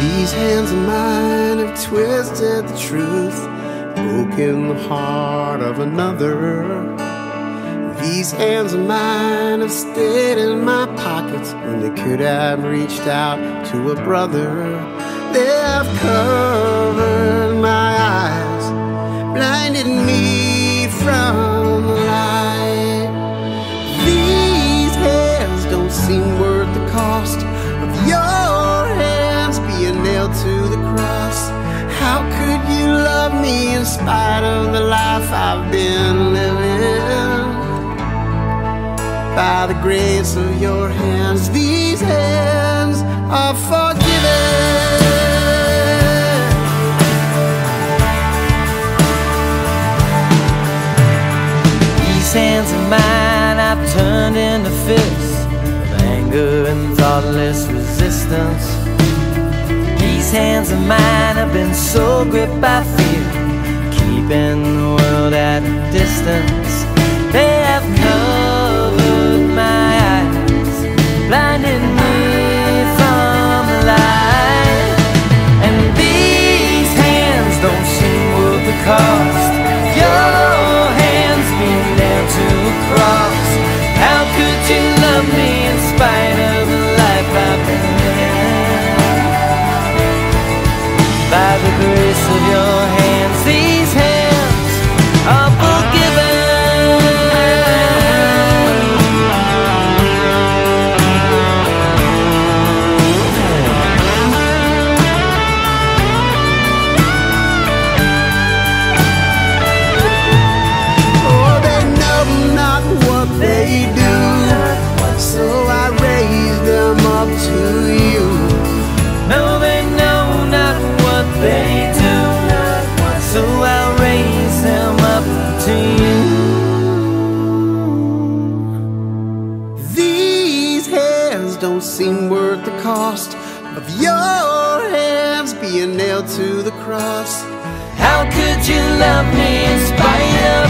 These hands of mine have twisted the truth, broken the heart of another. These hands of mine have stayed in my pockets when they could have reached out to a brother. They have covered spite of the life I've been living? By the grace of your hands, these hands are forgiven. These hands of mine I've turned into fists of anger and thoughtless resistance. These hands of mine have been so gripped by fear, keeping the world at a distance. They have covered my eyes, blinding me from the light. And these hands don't seem worth the cost. Your they do. Not. So I'll raise them up to you. These hands don't seem worth the cost of your hands being nailed to the cross. How could you love me in spite of